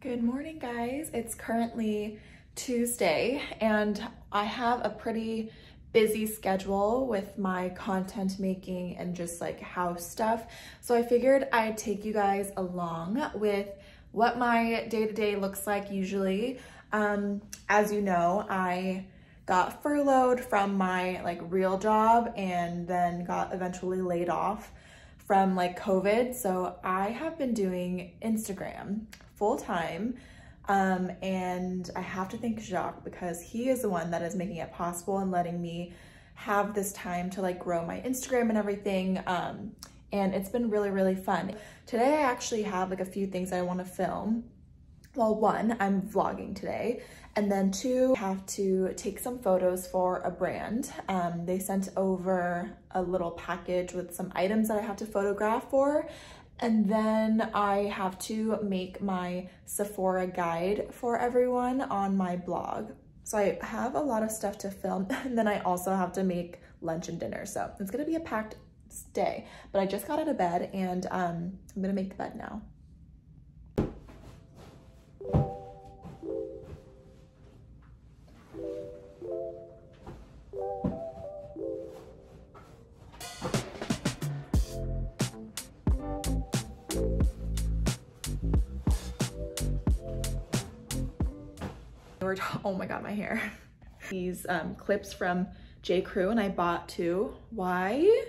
Good morning, guys. It's currently Tuesday and I have a pretty busy schedule with my content making and just like house stuff. So I figured I'd take you guys along with what my day-to-day -day looks like usually. Um, as you know, I got furloughed from my like real job and then got eventually laid off from like COVID. So I have been doing Instagram full time. Um, and I have to thank Jacques because he is the one that is making it possible and letting me have this time to like grow my Instagram and everything. Um, and it's been really, really fun. Today I actually have like a few things I wanna film. Well, one, I'm vlogging today. And then two, I have to take some photos for a brand. Um, they sent over a little package with some items that I have to photograph for. And then I have to make my Sephora guide for everyone on my blog. So I have a lot of stuff to film and then I also have to make lunch and dinner. So it's gonna be a packed day, but I just got out of bed and um, I'm gonna make the bed now. oh my god, my hair. These um, clips from J. Crew and I bought two. Why?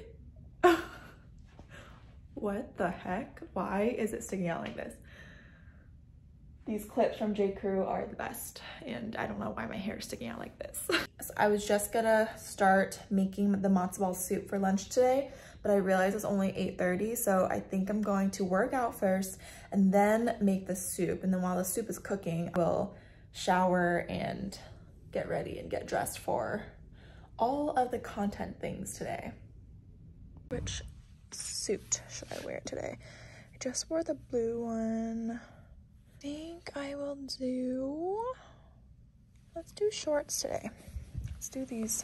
what the heck? Why is it sticking out like this? These clips from J. Crew are the best and I don't know why my hair is sticking out like this. so I was just gonna start making the matzo ball soup for lunch today, but I realized it's only 8.30, so I think I'm going to work out first and then make the soup. And then while the soup is cooking, I will shower and get ready and get dressed for all of the content things today. Which suit should I wear today? I just wore the blue one. I think I will do, let's do shorts today. Let's do these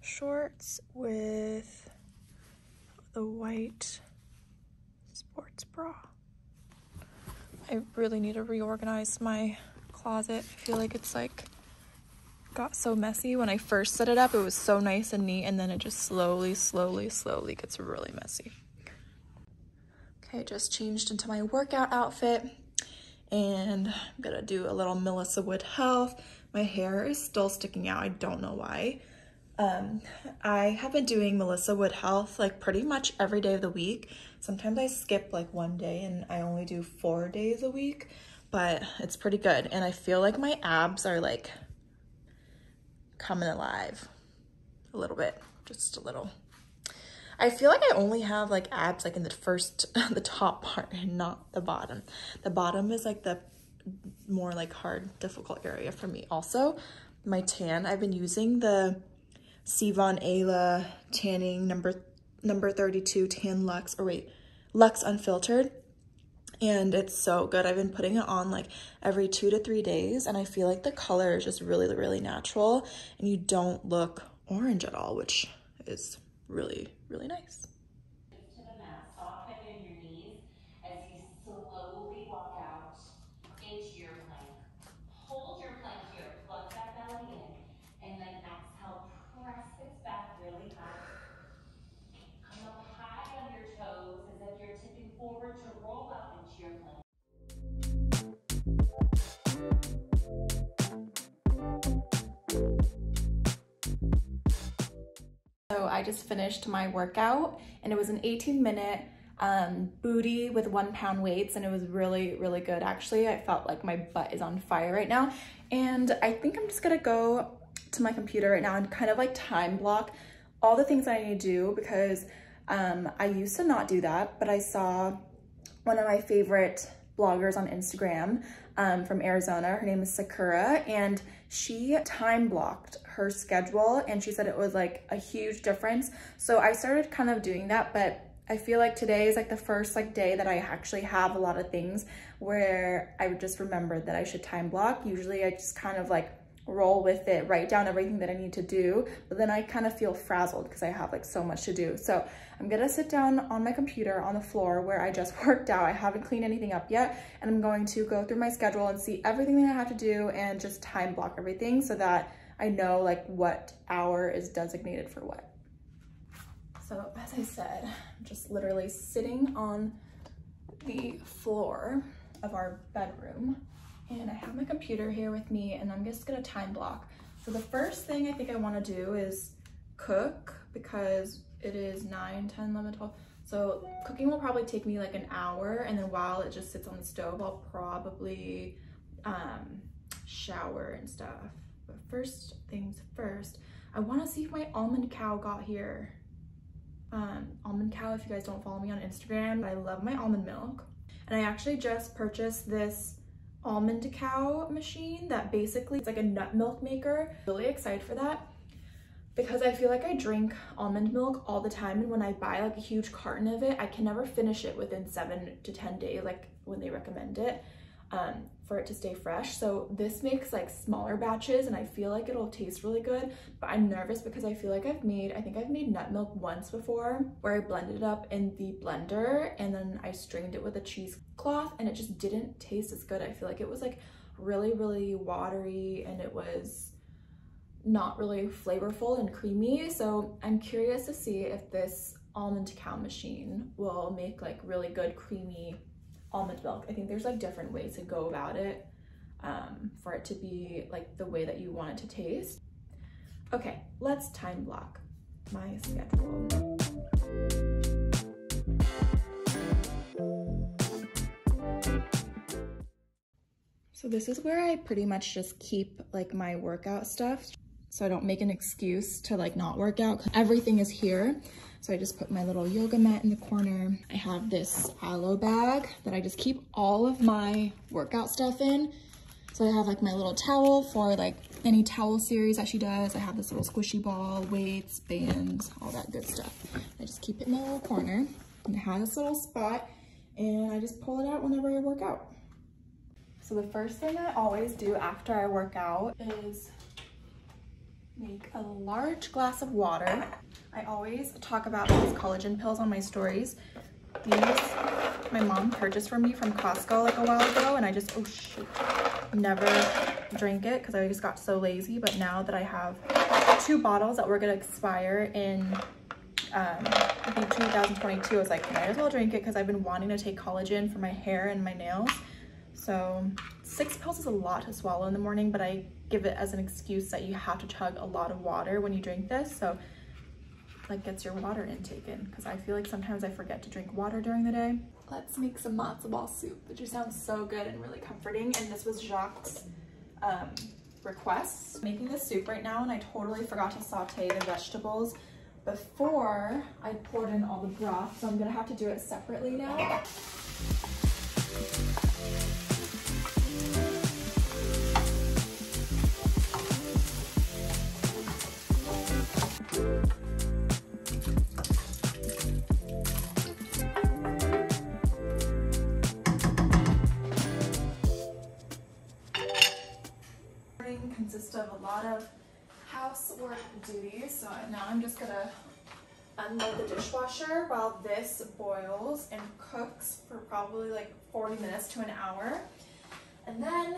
shorts with the white sports bra. I really need to reorganize my closet. I feel like it's like got so messy. When I first set it up, it was so nice and neat, and then it just slowly, slowly, slowly gets really messy. Okay, just changed into my workout outfit, and I'm gonna do a little Melissa Wood Health. My hair is still sticking out, I don't know why. Um, I have been doing Melissa Wood Health like pretty much every day of the week. Sometimes I skip like one day and I only do four days a week but it's pretty good. And I feel like my abs are like coming alive a little bit, just a little. I feel like I only have like abs like in the first, the top part and not the bottom. The bottom is like the more like hard, difficult area for me. Also, my tan, I've been using the Sivon Ayla tanning number number 32 tan luxe, or wait, luxe unfiltered and it's so good. I've been putting it on like every two to three days and I feel like the color is just really, really natural and you don't look orange at all, which is really, really nice. I just finished my workout and it was an 18 minute um, booty with one pound weights and it was really, really good. Actually, I felt like my butt is on fire right now. And I think I'm just gonna go to my computer right now and kind of like time block all the things I need to do because um, I used to not do that, but I saw one of my favorite bloggers on Instagram um, from Arizona. Her name is Sakura and she time blocked her schedule and she said it was like a huge difference. So I started kind of doing that, but I feel like today is like the first like day that I actually have a lot of things where I just remembered that I should time block. Usually I just kind of like roll with it, write down everything that I need to do, but then I kind of feel frazzled because I have like so much to do. So I'm gonna sit down on my computer on the floor where I just worked out. I haven't cleaned anything up yet, and I'm going to go through my schedule and see everything that I have to do and just time block everything so that I know like what hour is designated for what. So as I said, I'm just literally sitting on the floor of our bedroom and I have my computer here with me and I'm just gonna time block. So the first thing I think I wanna do is cook because it is 9, 10, 11, 12. So cooking will probably take me like an hour and then while it just sits on the stove, I'll probably um, shower and stuff. But first things first, I wanna see if my almond cow got here. Um, almond cow, if you guys don't follow me on Instagram, I love my almond milk. And I actually just purchased this almond cow machine that basically it's like a nut milk maker. Really excited for that because I feel like I drink almond milk all the time and when I buy like a huge carton of it, I can never finish it within seven to 10 days like when they recommend it um, for it to stay fresh. So this makes like smaller batches and I feel like it'll taste really good, but I'm nervous because I feel like I've made, I think I've made nut milk once before where I blended it up in the blender and then I strained it with a cheesecloth and it just didn't taste as good. I feel like it was like really, really watery and it was not really flavorful and creamy. So I'm curious to see if this almond cow machine will make like really good creamy almond milk. I think there's like different ways to go about it um, for it to be like the way that you want it to taste. Okay, let's time block my schedule. So this is where I pretty much just keep like my workout stuff so I don't make an excuse to like not work out. Everything is here. So I just put my little yoga mat in the corner. I have this Alo bag that I just keep all of my workout stuff in. So I have like my little towel for like any towel series that she does. I have this little squishy ball, weights, bands, all that good stuff. I just keep it in the little corner and it has this little spot and I just pull it out whenever I work out. So the first thing I always do after I work out is make a large glass of water. I always talk about these collagen pills on my stories. These, my mom purchased for me from Costco like a while ago and I just, oh shoot, never drank it because I just got so lazy. But now that I have two bottles that were gonna expire in um, I think 2022, I was like, might as well drink it because I've been wanting to take collagen for my hair and my nails. So six pills is a lot to swallow in the morning, but I give it as an excuse that you have to chug a lot of water when you drink this. So like gets your water intake in because I feel like sometimes I forget to drink water during the day. Let's make some matzo ball soup. which just sounds so good and really comforting. And this was Jacques' um, request. Making the soup right now and I totally forgot to saute the vegetables before I poured in all the broth. So I'm gonna have to do it separately now. Lot of housework duties. So now I'm just gonna unload the dishwasher while this boils and cooks for probably like 40 minutes to an hour. And then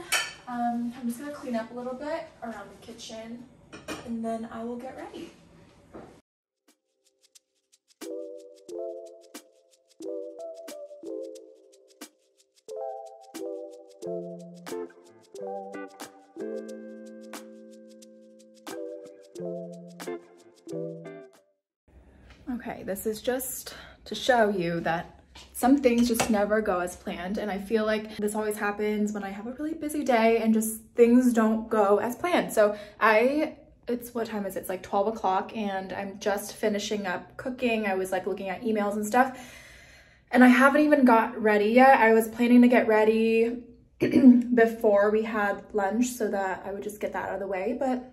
um, I'm just gonna clean up a little bit around the kitchen and then I will get ready. This is just to show you that some things just never go as planned and I feel like this always happens when I have a really busy day and just things don't go as planned. So I, it's what time is it? It's like 12 o'clock and I'm just finishing up cooking. I was like looking at emails and stuff and I haven't even got ready yet. I was planning to get ready before we had lunch so that I would just get that out of the way, but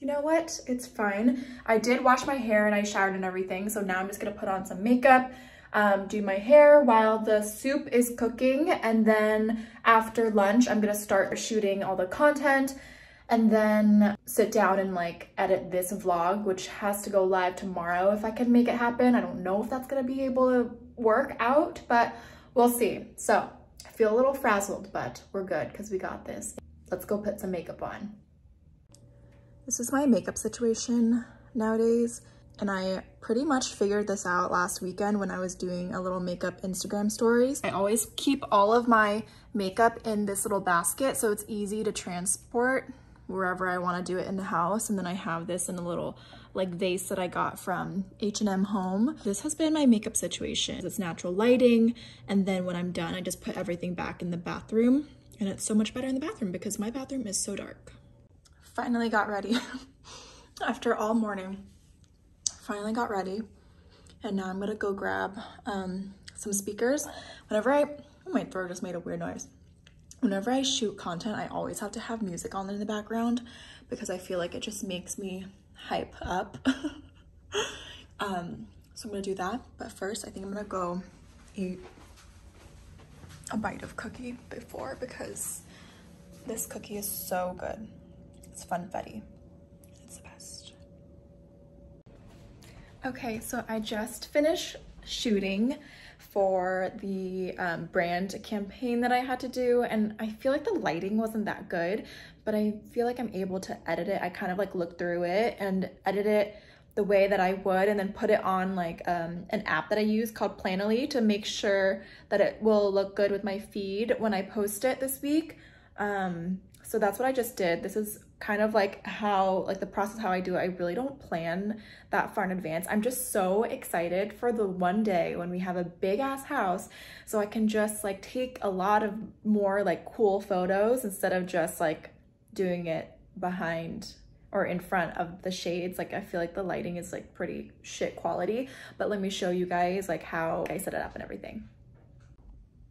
you know what? It's fine. I did wash my hair and I showered and everything. So now I'm just gonna put on some makeup, um, do my hair while the soup is cooking. And then after lunch, I'm gonna start shooting all the content and then sit down and like edit this vlog, which has to go live tomorrow if I can make it happen. I don't know if that's gonna be able to work out, but we'll see. So I feel a little frazzled, but we're good because we got this. Let's go put some makeup on. This is my makeup situation nowadays. And I pretty much figured this out last weekend when I was doing a little makeup Instagram stories. I always keep all of my makeup in this little basket so it's easy to transport wherever I want to do it in the house. And then I have this in a little like vase that I got from H&M Home. This has been my makeup situation. It's natural lighting. And then when I'm done, I just put everything back in the bathroom. And it's so much better in the bathroom because my bathroom is so dark. Finally got ready after all morning finally got ready and now I'm gonna go grab um, some speakers. Whenever I, oh, my throat just made a weird noise. Whenever I shoot content, I always have to have music on in the background because I feel like it just makes me hype up. um, so I'm gonna do that. But first, I think I'm gonna go eat a bite of cookie before because this cookie is so good. It's funfetti. It's the best. Okay, so I just finished shooting for the um, brand campaign that I had to do and I feel like the lighting wasn't that good but I feel like I'm able to edit it. I kind of like look through it and edit it the way that I would and then put it on like um, an app that I use called Planoly to make sure that it will look good with my feed when I post it this week. Um, so that's what I just did. This is kind of like how like the process how I do it. I really don't plan that far in advance. I'm just so excited for the one day when we have a big ass house so I can just like take a lot of more like cool photos instead of just like doing it behind or in front of the shades. Like I feel like the lighting is like pretty shit quality, but let me show you guys like how I set it up and everything.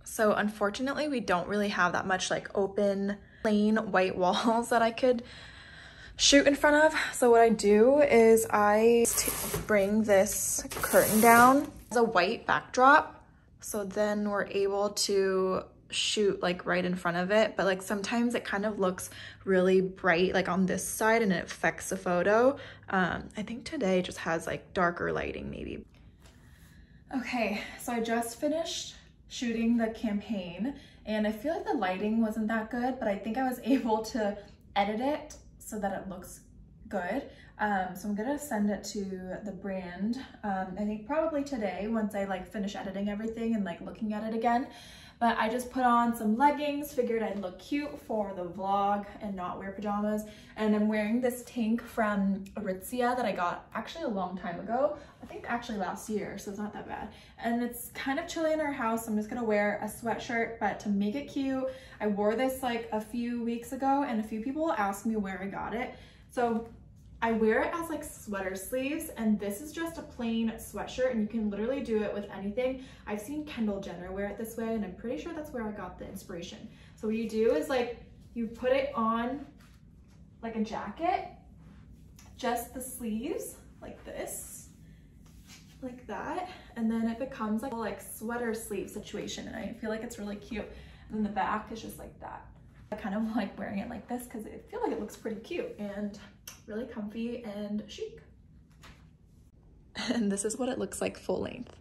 So unfortunately, we don't really have that much like open plain white walls that I could shoot in front of. So what I do is I bring this curtain down as a white backdrop. So then we're able to shoot like right in front of it. But like sometimes it kind of looks really bright like on this side and it affects the photo. Um, I think today just has like darker lighting maybe. Okay, so I just finished shooting the campaign and I feel like the lighting wasn't that good, but I think I was able to edit it so that it looks good. Um, so I'm gonna send it to the brand, um, I think probably today once I like finish editing everything and like looking at it again. But I just put on some leggings, figured I'd look cute for the vlog and not wear pajamas. And I'm wearing this tank from Aritzia that I got actually a long time ago. I think actually last year, so it's not that bad. And it's kind of chilly in our house. So I'm just gonna wear a sweatshirt, but to make it cute, I wore this like a few weeks ago and a few people asked me where I got it. So I wear it as like sweater sleeves and this is just a plain sweatshirt and you can literally do it with anything. I've seen Kendall Jenner wear it this way and I'm pretty sure that's where I got the inspiration. So what you do is like you put it on like a jacket, just the sleeves like this, like that. And then it becomes like a like sweater sleeve situation and I feel like it's really cute. And then the back is just like that. I kind of like wearing it like this because I feel like it looks pretty cute and really comfy and chic. And this is what it looks like full length.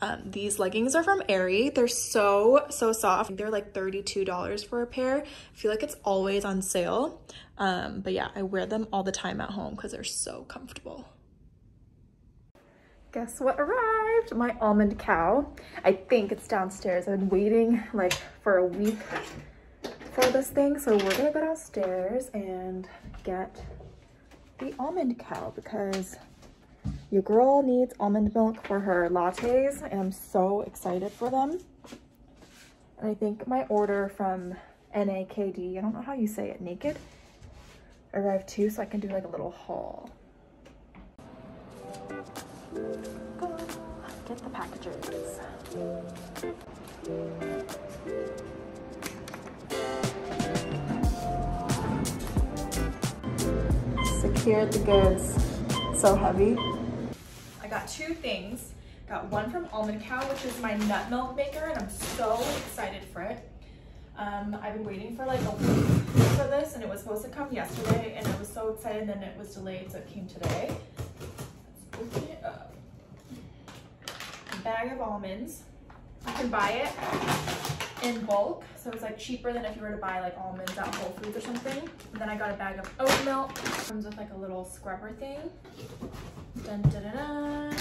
Um, these leggings are from Aerie. They're so, so soft. They're like $32 for a pair. I feel like it's always on sale. Um, but yeah, I wear them all the time at home because they're so comfortable. Guess what arrived? My almond cow. I think it's downstairs. I've been waiting like for a week for this thing. So we're gonna go downstairs and get the almond cow because your girl needs almond milk for her lattes and I'm so excited for them. And I think my order from NAKD, I don't know how you say it, Naked, arrived too so I can do like a little haul. Go get the packages secured the goods. So heavy. I got two things. Got one from Almond Cow, which is my nut milk maker, and I'm so excited for it. Um, I've been waiting for like a week for this and it was supposed to come yesterday and I was so excited and then it was delayed so it came today. Let's open it up. A bag of almonds. You can buy it in bulk, so it's like cheaper than if you were to buy like almonds at Whole Foods or something. And then I got a bag of oat milk. Comes with like a little scrubber thing. Dun, dun, dun, dun.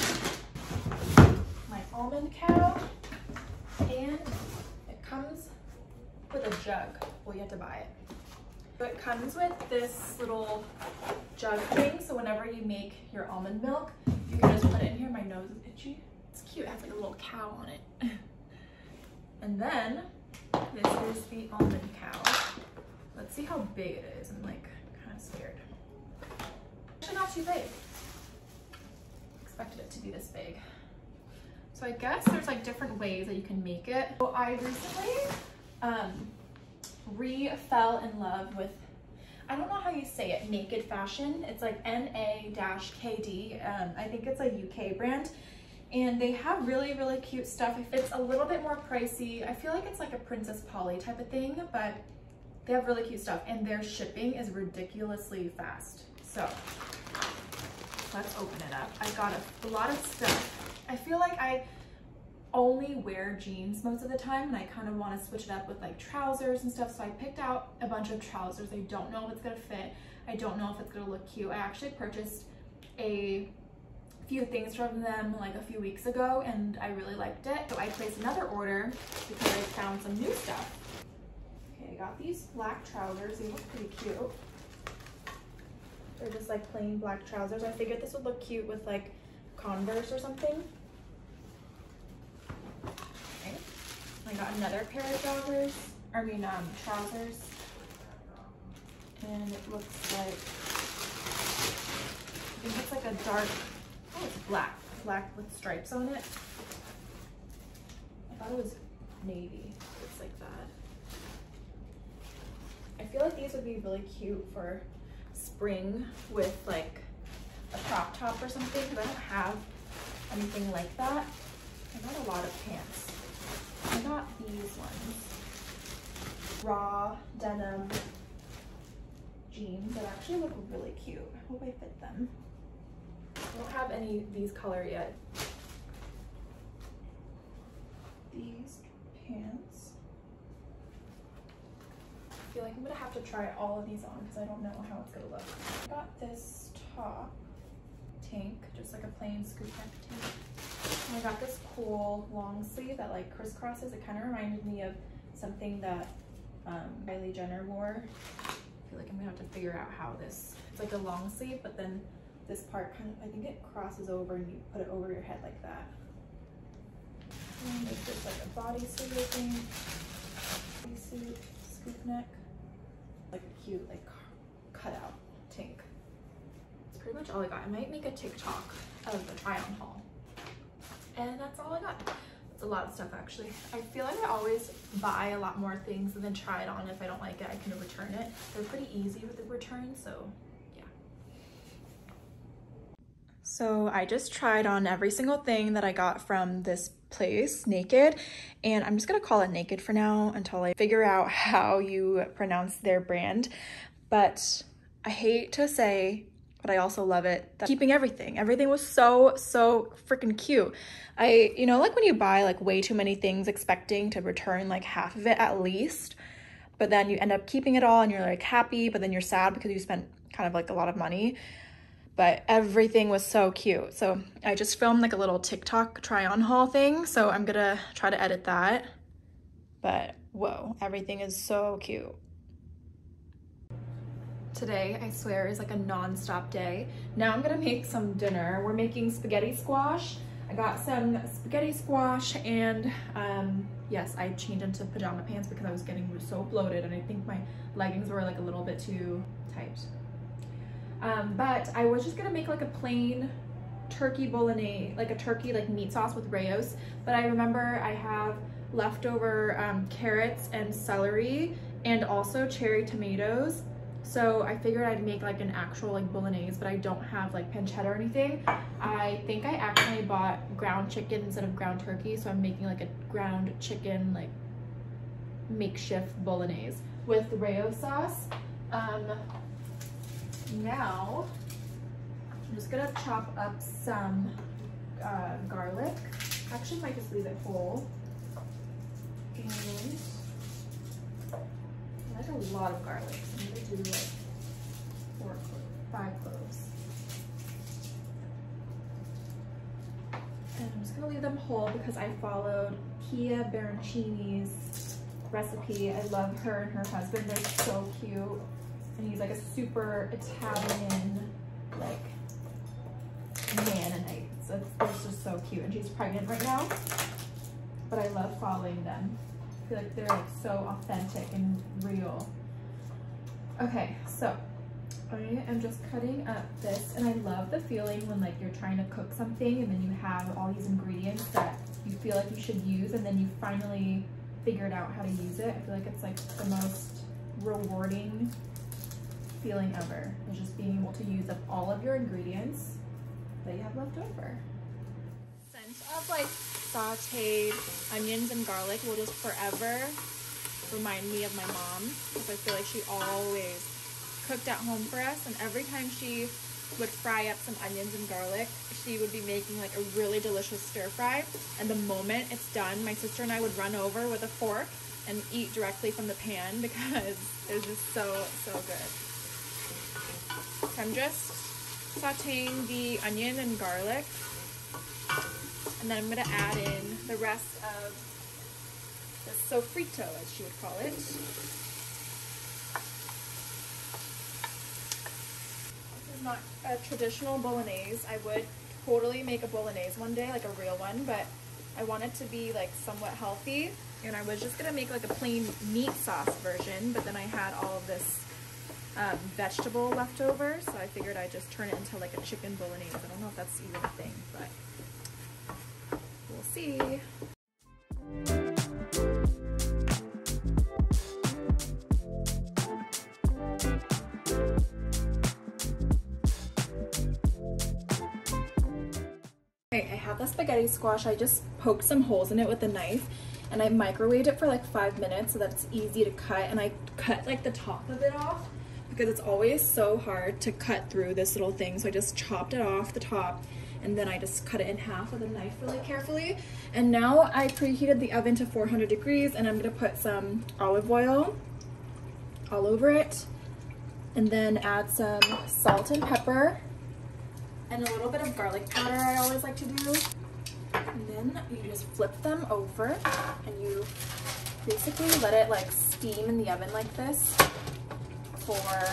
My almond cow. And it comes with a jug. Well, you have to buy it. But it comes with this little jug thing, so whenever you make your almond milk, you can just put it in here. My nose is itchy. It's cute, it has like a little cow on it. And then this is the almond cow. Let's see how big it is. I'm like kind of scared. Actually not too big. Expected it to be this big. So I guess there's like different ways that you can make it. So I recently um, re-fell in love with, I don't know how you say it, Naked Fashion. It's like N-A-K-D. Um, I think it's a UK brand and they have really, really cute stuff. It's a little bit more pricey. I feel like it's like a Princess Polly type of thing, but they have really cute stuff and their shipping is ridiculously fast. So let's open it up. I got a, a lot of stuff. I feel like I only wear jeans most of the time and I kind of want to switch it up with like trousers and stuff. So I picked out a bunch of trousers. I don't know if it's going to fit. I don't know if it's going to look cute. I actually purchased a few things from them like a few weeks ago and I really liked it. So I placed another order because I found some new stuff. Okay, I got these black trousers. They look pretty cute. They're just like plain black trousers. I figured this would look cute with like Converse or something. Okay. I got another pair of joggers, I mean um, trousers. And it looks like, I think it's like a dark It's black. Black with stripes on it. I thought it was navy. It's like that. I feel like these would be really cute for spring with like a crop top or something because I don't have anything like that. I got a lot of pants. I got these ones. Raw denim jeans that actually look really cute. I hope I fit them. I don't have any these color yet. These pants. I feel like I'm gonna have to try all of these on because I don't know how it's gonna look. I got this top tank, just like a plain scoop neck tank. And I got this cool long sleeve that like crisscrosses. It kind of reminded me of something that um, Kylie Jenner wore. I feel like I'm gonna have to figure out how this, it's like a long sleeve, but then this part kind of, I think it crosses over and you put it over your head like that. And there's just like a bodysuit thing, bodysuit, scoop neck, like a cute like cutout tank. That's pretty much all I got. I might make a TikTok of the try on haul. And that's all I got. It's a lot of stuff actually. I feel like I always buy a lot more things and then try it on. If I don't like it, I can return it. They're pretty easy with the return, so So I just tried on every single thing that I got from this place, Naked, and I'm just gonna call it Naked for now until I figure out how you pronounce their brand. But I hate to say, but I also love it, that keeping everything. Everything was so, so freaking cute. I, you know, like when you buy like way too many things expecting to return like half of it at least, but then you end up keeping it all and you're like happy, but then you're sad because you spent kind of like a lot of money but everything was so cute. So I just filmed like a little TikTok try on haul thing. So I'm gonna try to edit that. But whoa, everything is so cute. Today, I swear, is like a non-stop day. Now I'm gonna make some dinner. We're making spaghetti squash. I got some spaghetti squash and um, yes, I changed into pajama pants because I was getting so bloated and I think my leggings were like a little bit too tight. Um, but I was just gonna make like a plain turkey bolognese, like a turkey like meat sauce with Rao's. But I remember I have leftover um, carrots and celery and also cherry tomatoes. So I figured I'd make like an actual like bolognese, but I don't have like pancetta or anything. I think I actually bought ground chicken instead of ground turkey. So I'm making like a ground chicken like makeshift bolognese with Rao's sauce. Um, now, I'm just gonna chop up some uh, garlic. Actually, might just leave it whole. And I like a lot of garlic. So I'm gonna do like four, five cloves. And I'm just gonna leave them whole because I followed Kia Baroncini's recipe. I love her and her husband. They're so cute. And he's like a super Italian, like, Mennonite. So it's just so cute. And she's pregnant right now. But I love following them. I feel like they're like so authentic and real. Okay, so I am just cutting up this and I love the feeling when like you're trying to cook something and then you have all these ingredients that you feel like you should use and then you finally figured out how to use it. I feel like it's like the most rewarding feeling ever is just being able to use up all of your ingredients that you have left over. Scent of like sauteed onions and garlic will just forever remind me of my mom because I feel like she always cooked at home for us and every time she would fry up some onions and garlic, she would be making like a really delicious stir fry. And the moment it's done, my sister and I would run over with a fork and eat directly from the pan because it was just so, so good. I'm just sauteing the onion and garlic. And then I'm gonna add in the rest of the sofrito, as she would call it. This is not a traditional bolognese. I would totally make a bolognese one day, like a real one, but I want it to be like somewhat healthy. And I was just gonna make like a plain meat sauce version, but then I had all of this um, vegetable left over, so I figured I'd just turn it into like a chicken bolognese. I don't know if that's even a thing, but we'll see. I have the spaghetti squash. I just poked some holes in it with a knife and I microwaved it for like five minutes so that it's easy to cut and I cut like the top of it off because it's always so hard to cut through this little thing. So I just chopped it off the top and then I just cut it in half with a knife really carefully. And now I preheated the oven to 400 degrees and I'm gonna put some olive oil all over it and then add some salt and pepper and a little bit of garlic powder I always like to do. And then you just flip them over and you basically let it like steam in the oven like this for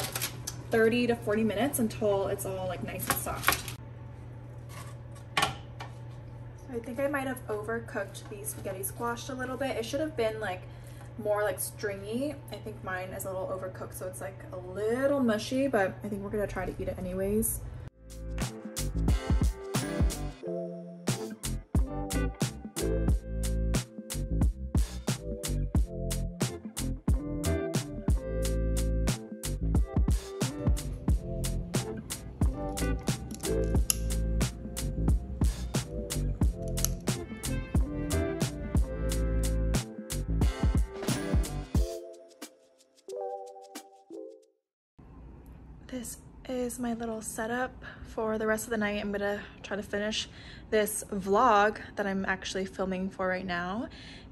30 to 40 minutes until it's all like nice and soft. I think I might have overcooked the spaghetti squash a little bit. It should have been like more like stringy. I think mine is a little overcooked so it's like a little mushy, but I think we're gonna try to eat it anyways. This is my little setup for the rest of the night. I'm gonna try to finish this vlog that I'm actually filming for right now.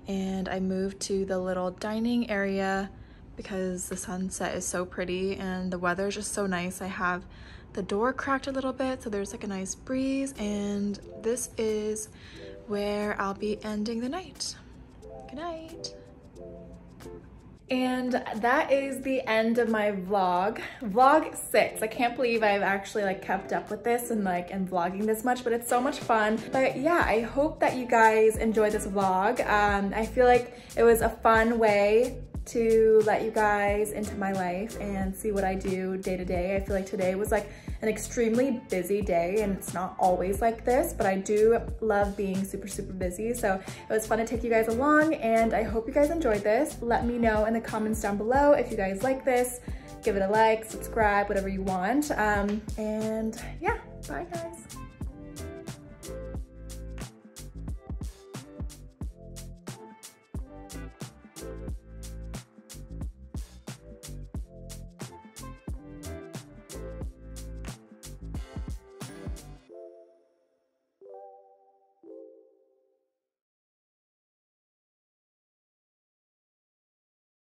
And I moved to the little dining area because the sunset is so pretty and the weather is just so nice. I have the door cracked a little bit so there's like a nice breeze and this is where I'll be ending the night. Good night. And that is the end of my vlog. Vlog six. I can't believe I've actually like kept up with this and like and vlogging this much, but it's so much fun. But yeah, I hope that you guys enjoyed this vlog. Um, I feel like it was a fun way to let you guys into my life and see what I do day to day. I feel like today was like an extremely busy day and it's not always like this, but I do love being super, super busy. So it was fun to take you guys along and I hope you guys enjoyed this. Let me know in the comments down below if you guys like this. Give it a like, subscribe, whatever you want. Um, and yeah, bye guys.